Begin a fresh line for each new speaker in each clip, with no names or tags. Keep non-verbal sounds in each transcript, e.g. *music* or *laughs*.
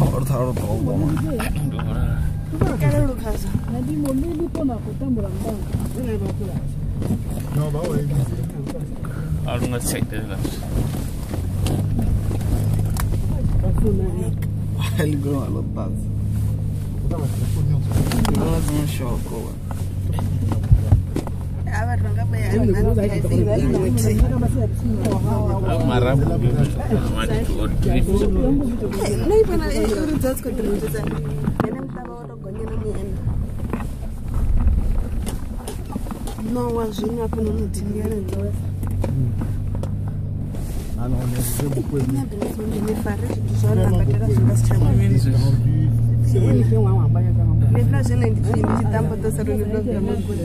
Ahorita ahorita va
a ganhou o chocolate. vari vangabayaamarabunaifanira uri
dzasikodirindisa ene mutava wotogonyera muenda
nowa zvino akuna munodhingera ndawesa ndinefara zvinhu zvarambatara zvingasichakuvenezvinoindipindichitambo tasaronilogamagori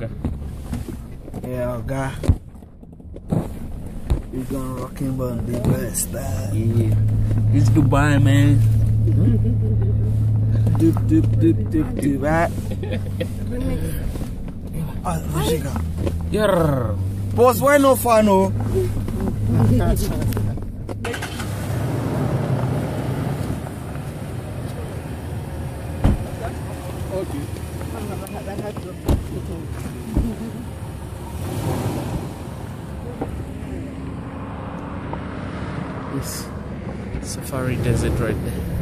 Okay.
Yeah, guy. We gonna rock him on the best style.
Yeah. It's goodbye, man. *laughs*
Doop doop doop doop doop. Right? *laughs* Ah, Rushika.
Yarr.
Boss, why no fun, oh? *laughs*
It's Safari Desert right there.